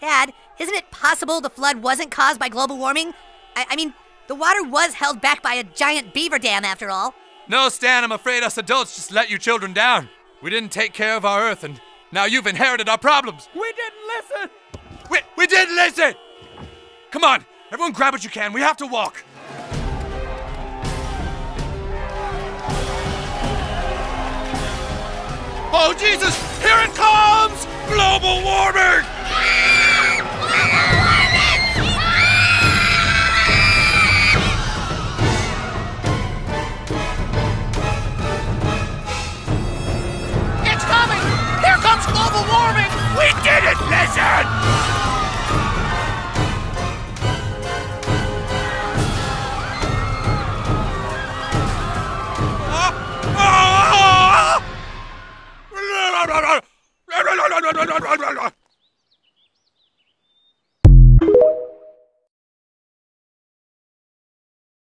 Dad, isn't it possible the flood wasn't caused by global warming? I, I mean, the water was held back by a giant beaver dam after all. No, Stan, I'm afraid us adults just let you children down. We didn't take care of our Earth, and now you've inherited our problems. We didn't listen! We, we didn't listen! Come on, everyone grab what you can. We have to walk. Oh, Jesus! Here it comes! Global warming! global warming! We did it, listen!